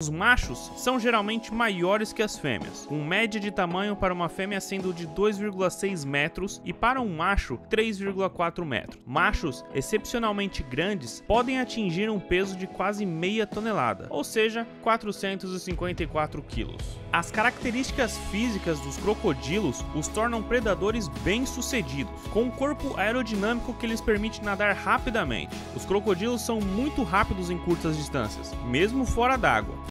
Os machos são geralmente maiores que as fêmeas, com média de tamanho para uma fêmea sendo de 2,6 metros e para um macho 3,4 metros. Machos excepcionalmente grandes podem atingir um peso de quase meia tonelada, ou seja, 454 quilos. As características físicas dos crocodilos os tornam predadores bem-sucedidos, com um corpo aerodinâmico que lhes permite nadar rapidamente. Os crocodilos são muito rápidos em curtas distâncias, mesmo fora d'água.